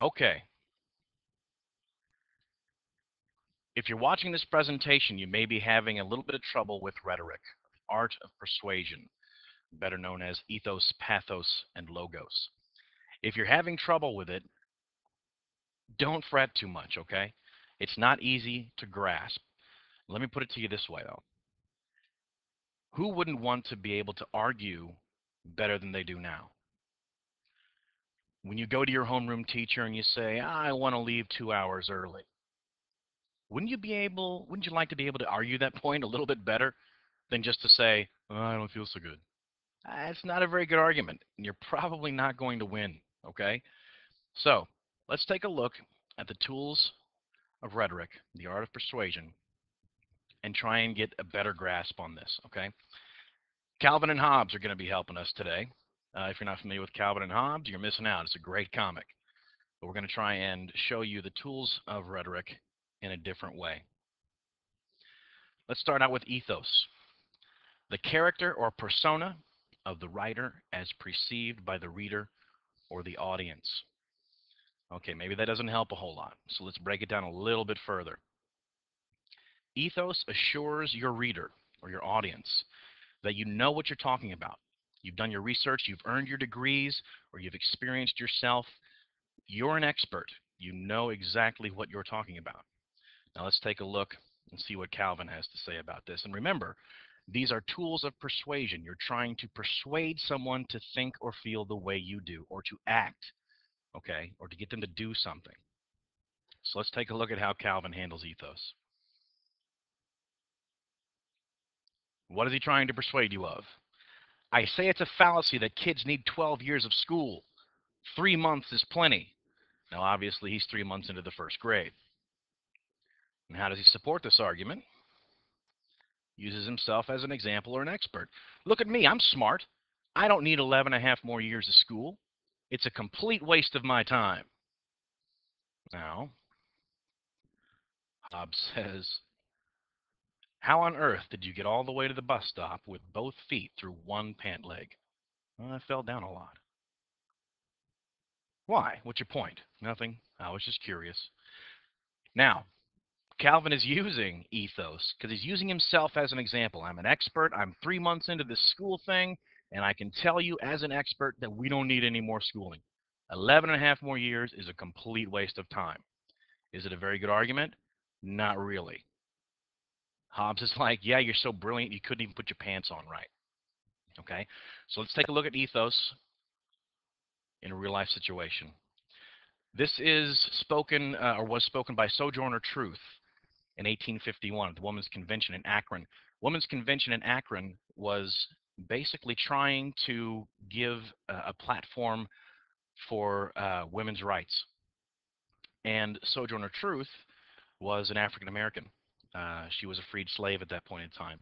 Okay. If you're watching this presentation, you may be having a little bit of trouble with rhetoric, art of persuasion, better known as ethos, pathos, and logos. If you're having trouble with it, don't fret too much, okay? It's not easy to grasp. Let me put it to you this way, though. Who wouldn't want to be able to argue better than they do now? When you go to your homeroom teacher and you say, I want to leave two hours early, wouldn't you be able, wouldn't you like to be able to argue that point a little bit better than just to say, oh, I don't feel so good? Ah, it's not a very good argument, and you're probably not going to win, okay? So let's take a look at the tools of rhetoric, the art of persuasion, and try and get a better grasp on this, okay? Calvin and Hobbes are going to be helping us today. Uh, if you're not familiar with Calvin and Hobbes, you're missing out. It's a great comic. But we're going to try and show you the tools of rhetoric in a different way. Let's start out with ethos. The character or persona of the writer as perceived by the reader or the audience. Okay, maybe that doesn't help a whole lot. So let's break it down a little bit further. Ethos assures your reader or your audience that you know what you're talking about. You've done your research, you've earned your degrees, or you've experienced yourself. You're an expert. You know exactly what you're talking about. Now let's take a look and see what Calvin has to say about this. And remember, these are tools of persuasion. You're trying to persuade someone to think or feel the way you do, or to act, okay, or to get them to do something. So let's take a look at how Calvin handles ethos. What is he trying to persuade you of? I say it's a fallacy that kids need 12 years of school. Three months is plenty. Now, obviously, he's three months into the first grade. And how does he support this argument? Uses himself as an example or an expert. Look at me, I'm smart. I don't need 11 and a half more years of school. It's a complete waste of my time. Now, Hobbes says, how on earth did you get all the way to the bus stop with both feet through one pant leg? Well, I fell down a lot. Why? What's your point? Nothing. I was just curious. Now, Calvin is using ethos because he's using himself as an example. I'm an expert. I'm three months into this school thing, and I can tell you as an expert that we don't need any more schooling. 11 and a half more years is a complete waste of time. Is it a very good argument? Not really. Hobbes is like, yeah, you're so brilliant, you couldn't even put your pants on right. Okay, so let's take a look at ethos in a real life situation. This is spoken uh, or was spoken by Sojourner Truth in 1851 at the Women's Convention in Akron. Women's Convention in Akron was basically trying to give a, a platform for uh, women's rights. And Sojourner Truth was an African American. Uh, she was a freed slave at that point in time.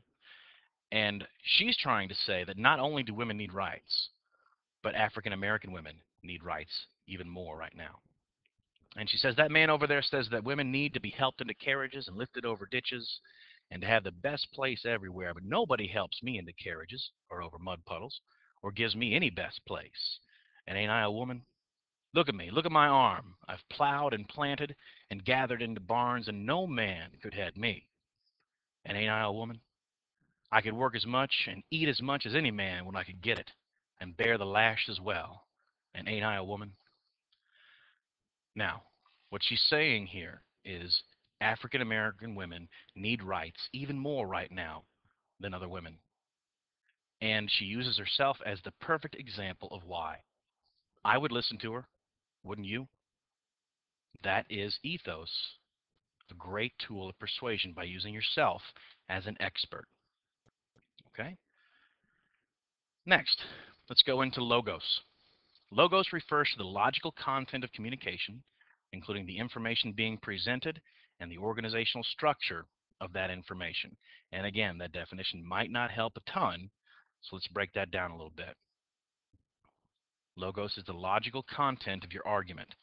And she's trying to say that not only do women need rights, but African American women need rights even more right now. And she says that man over there says that women need to be helped into carriages and lifted over ditches and to have the best place everywhere, but nobody helps me into carriages or over mud puddles or gives me any best place. And ain't I a woman? Look at me. Look at my arm. I've plowed and planted and gathered into barns, and no man could head me. And ain't I a woman? I could work as much and eat as much as any man when I could get it, and bear the lash as well. And ain't I a woman? Now, what she's saying here is African American women need rights even more right now than other women. And she uses herself as the perfect example of why. I would listen to her. Wouldn't you? That is ethos, a great tool of persuasion by using yourself as an expert. Okay? Next, let's go into logos. Logos refers to the logical content of communication, including the information being presented and the organizational structure of that information. And again, that definition might not help a ton, so let's break that down a little bit. Logos is the logical content of your argument.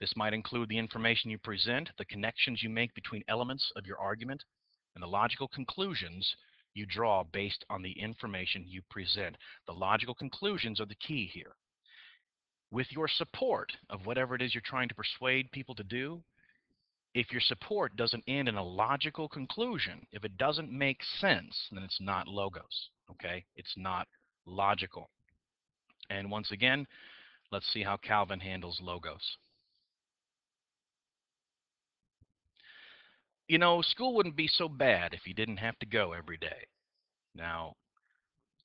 This might include the information you present, the connections you make between elements of your argument, and the logical conclusions you draw based on the information you present. The logical conclusions are the key here. with your support of whatever it is you're trying to persuade people to do, if your support doesn't end in a logical conclusion, if it doesn't make sense, then it's not logos. Okay? It's not logical. And once again, let's see how Calvin handles logos. You know, school wouldn't be so bad if you didn't have to go every day. Now,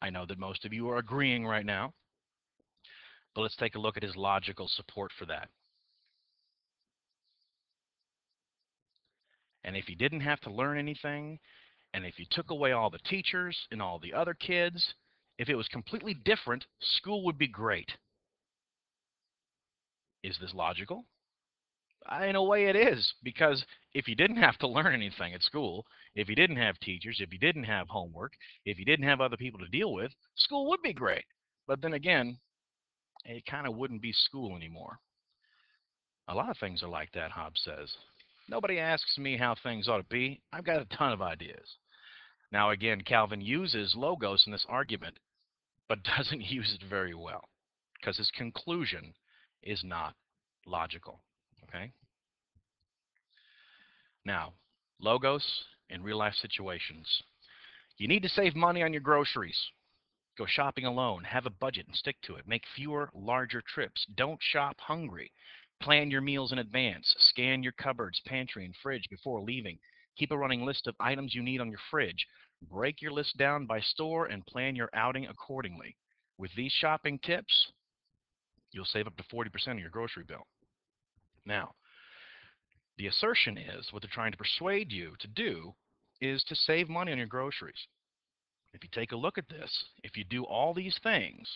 I know that most of you are agreeing right now, but let's take a look at his logical support for that. And if you didn't have to learn anything, and if you took away all the teachers and all the other kids, if it was completely different, school would be great. Is this logical? In a way, it is, because if you didn't have to learn anything at school, if you didn't have teachers, if you didn't have homework, if you didn't have other people to deal with, school would be great. But then again, it kind of wouldn't be school anymore. A lot of things are like that, Hobbes says. Nobody asks me how things ought to be. I've got a ton of ideas. Now, again, Calvin uses logos in this argument, but doesn't use it very well because his conclusion is not logical. Okay? Now, logos in real life situations. You need to save money on your groceries. Go shopping alone. Have a budget and stick to it. Make fewer, larger trips. Don't shop hungry. Plan your meals in advance. Scan your cupboards, pantry, and fridge before leaving. Keep a running list of items you need on your fridge. Break your list down by store and plan your outing accordingly. With these shopping tips, you'll save up to 40% of your grocery bill. Now, the assertion is what they're trying to persuade you to do is to save money on your groceries. If you take a look at this, if you do all these things,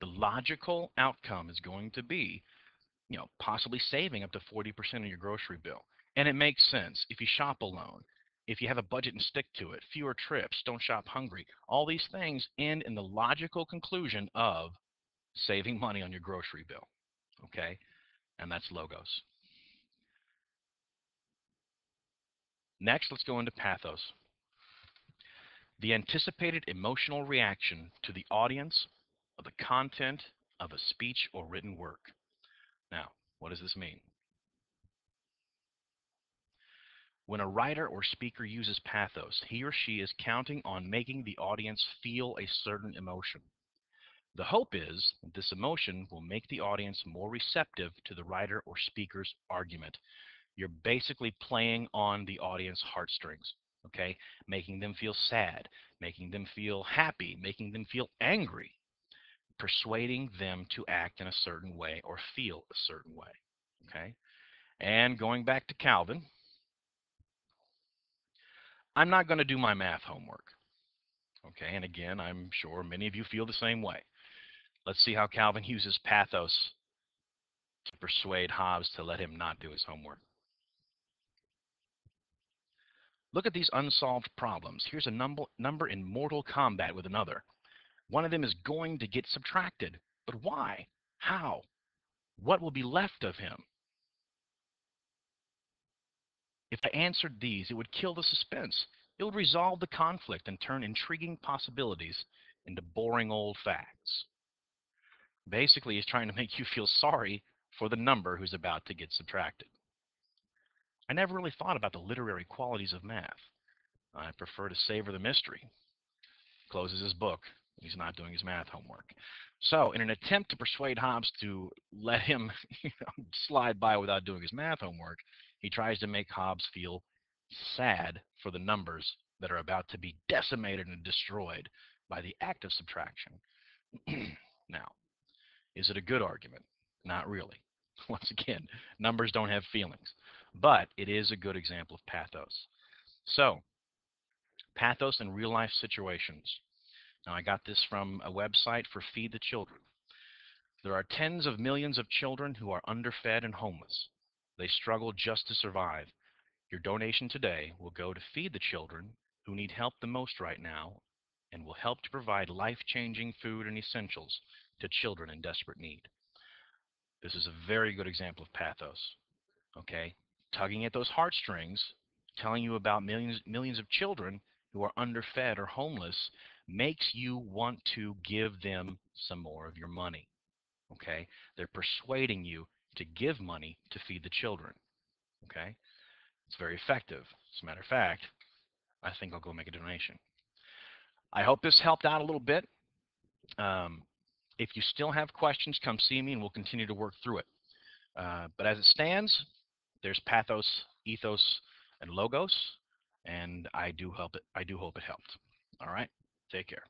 the logical outcome is going to be you know, possibly saving up to 40% of your grocery bill. And it makes sense if you shop alone, if you have a budget and stick to it, fewer trips, don't shop hungry. All these things end in the logical conclusion of saving money on your grocery bill. Okay? And that's logos. Next, let's go into pathos. The anticipated emotional reaction to the audience of the content of a speech or written work. Now, what does this mean? When a writer or speaker uses pathos, he or she is counting on making the audience feel a certain emotion. The hope is this emotion will make the audience more receptive to the writer or speaker's argument. You're basically playing on the audience heartstrings, okay? Making them feel sad, making them feel happy, making them feel angry persuading them to act in a certain way or feel a certain way. Okay? And going back to Calvin, I'm not going to do my math homework. Okay, and again, I'm sure many of you feel the same way. Let's see how Calvin uses pathos to persuade Hobbes to let him not do his homework. Look at these unsolved problems. Here's a number, number in mortal combat with another. One of them is going to get subtracted. But why? How? What will be left of him? If I answered these, it would kill the suspense. It would resolve the conflict and turn intriguing possibilities into boring old facts. Basically, he's trying to make you feel sorry for the number who's about to get subtracted. I never really thought about the literary qualities of math. I prefer to savor the mystery. Closes his book. He's not doing his math homework. So, in an attempt to persuade Hobbes to let him you know, slide by without doing his math homework, he tries to make Hobbes feel sad for the numbers that are about to be decimated and destroyed by the act of subtraction. now, is it a good argument? Not really. Once again, numbers don't have feelings, but it is a good example of pathos. So, pathos in real life situations. Now, I got this from a website for Feed the Children. There are tens of millions of children who are underfed and homeless. They struggle just to survive. Your donation today will go to feed the children who need help the most right now and will help to provide life-changing food and essentials to children in desperate need. This is a very good example of pathos. Okay? Tugging at those heartstrings, telling you about millions millions of children who are underfed or homeless makes you want to give them some more of your money. Okay? They're persuading you to give money to feed the children. Okay? It's very effective. As a matter of fact, I think I'll go make a donation. I hope this helped out a little bit. Um, if you still have questions, come see me and we'll continue to work through it. Uh, but as it stands, there's pathos, ethos, and logos, and I do help it. I do hope it helped. All right, take care.